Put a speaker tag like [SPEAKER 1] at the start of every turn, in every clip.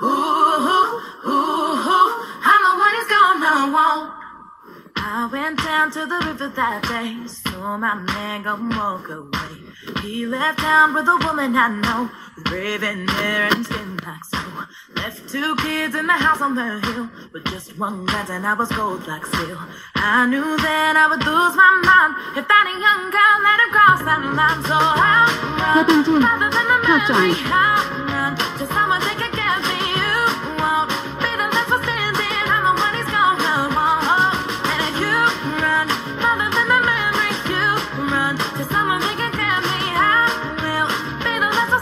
[SPEAKER 1] Ooh, ooh, ooh, I know what he's gonna want. I went down to the river that day, saw my man go walk away. He left town with a woman I know, raven hair and skin like snow. Left two kids in the house on the hill, with just one glance and I was cold like steel. I knew then I would lose my mind if that young girl let him cross that line. So I run rather than the memory. Run, rather than the. You run to someone can me. I will be the last.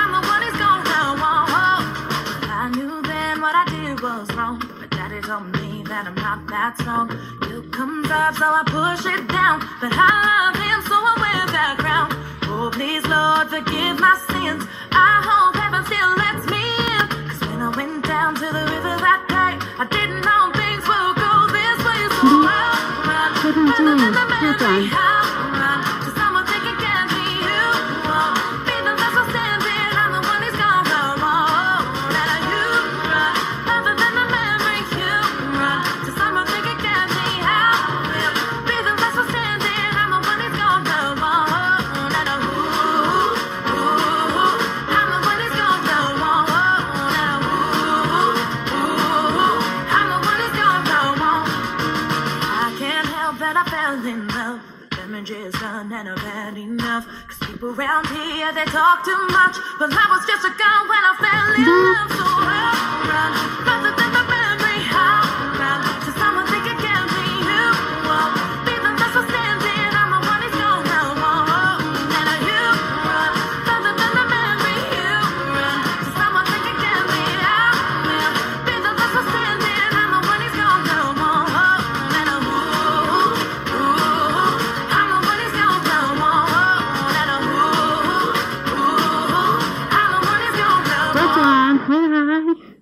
[SPEAKER 1] I'm the one gonna want. Oh, oh. I knew then what I did was wrong, but Daddy told me that I'm not that strong. Guilt comes up, so I push it down. But I love him, so I wear that crown. Oh, please, Lord, forgive my sins. Run, rather than the memory. In love. Damage is done and I've had enough. Cause people around here, they talk too much. But I was just a girl when I fell in love. So
[SPEAKER 2] रहा है।